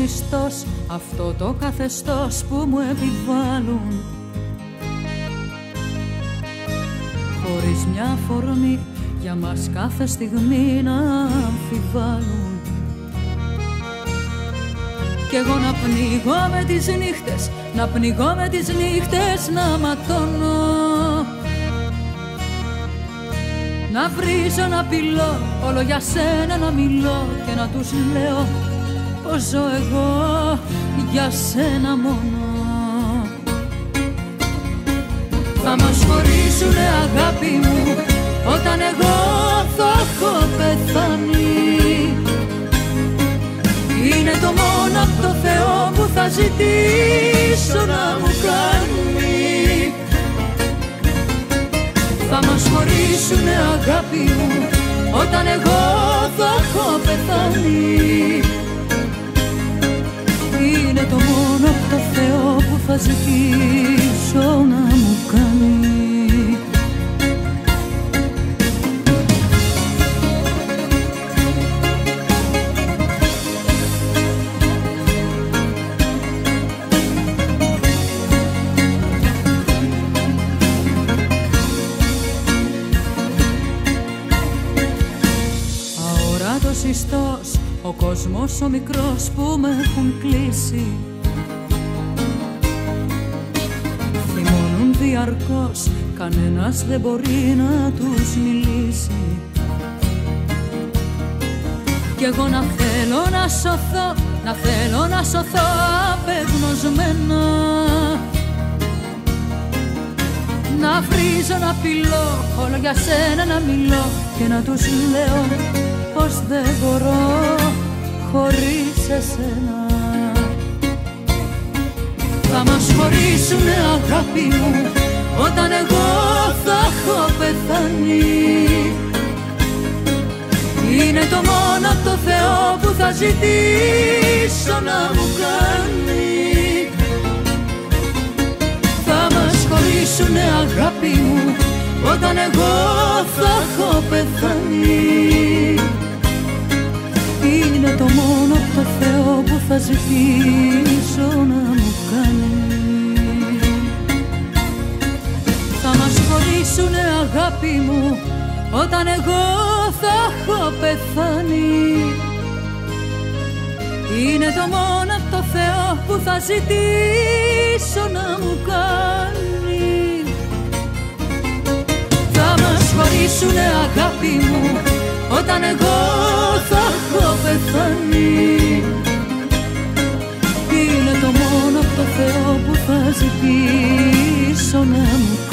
συστός αυτό το καθεστώς που μου επιβάλλουν. Χωρίς μια φορμή για μας κάθε στιγμή να αμφιβάλλουν. Κι εγώ να πνιγώ με τις νύχτες, να πνιγώ με τις νύχτες να ματώνω. Να βρίζω να πυλώ, όλο για σένα να μιλώ και να τους λέω πως ζω εγώ για σένα μόνο. Θα μας χωρίσουνε αγάπη μου όταν εγώ θα έχω πεθάνει. Είναι το μόνο από το Θεό που θα ζητήσω να μου κάνει. Θα μας χωρίσουνε αγάπη μου όταν εγώ θα έχω πεθάνει Αόρατος ιστός ο κόσμος ο μικρός που με έχουν κλείσει. Θυμώνουν διαρκώς Κανένας δεν μπορεί να τους μιλήσει. Κι εγώ να θέλω να σωθώ Να θέλω να σωθώ απεγνωσμένα. Να βρίζω να πυλώ Όλο για σένα να μιλώ Και να τους λέω πως δεν μπορώ χωρίς εσένα. Θα μας χωρίσουνε αγάπη μου όταν εγώ θα έχω πεθάνει. Είναι το μόνο το Θεό που θα ζητήσω να μου κάνει. Θα μας χωρίσουνε αγάπη μου όταν εγώ θα έχω πεθάνει όταν εγώ θα έχω πεθάνει. Είναι το μόνο από το Θεό που θα ζητήσω να μου κάνει. Θα μας χωρίσουνε αγάπη μου όταν εγώ θα έχω πεθάνει. Είναι το μόνο από το Θεό που θα ζητήσω να μου κάνει